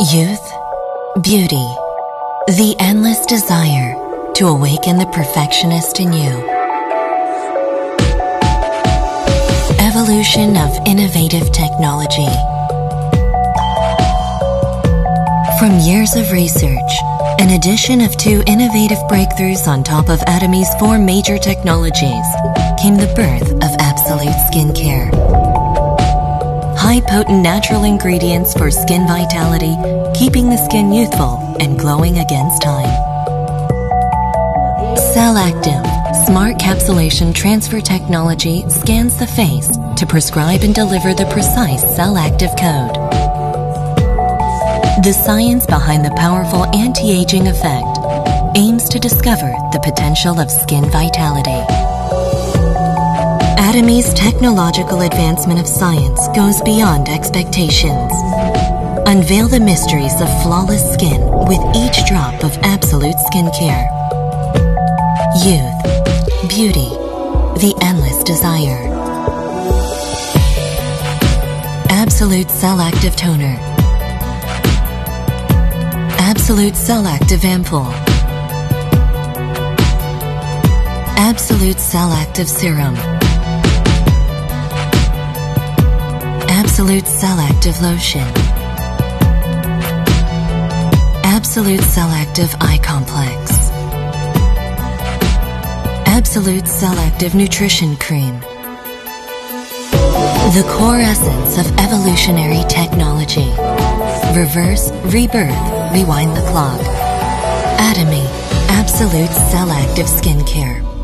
Youth, beauty, the endless desire to awaken the perfectionist in you. Evolution of innovative technology. From years of research, an addition of two innovative breakthroughs on top of Atomy's four major technologies came the birth of Absolute Skincare high potent natural ingredients for skin vitality, keeping the skin youthful and glowing against time. Cell Active Smart Capsulation Transfer Technology scans the face to prescribe and deliver the precise cell active code. The science behind the powerful anti aging effect aims to discover the potential of skin vitality. Atomy's technological advancement of science goes beyond expectations. Unveil the mysteries of flawless skin with each drop of Absolute Skincare. Youth, beauty, the endless desire. Absolute Cell Active Toner. Absolute Cell Active Ampoule. Absolute Cell Active Serum. Absolute Cell Active Lotion. Absolute Cell Active Eye Complex. Absolute Cell Active Nutrition Cream. The core essence of evolutionary technology. Reverse, rebirth, rewind the clock. Atomy, Absolute Cell Active Skincare.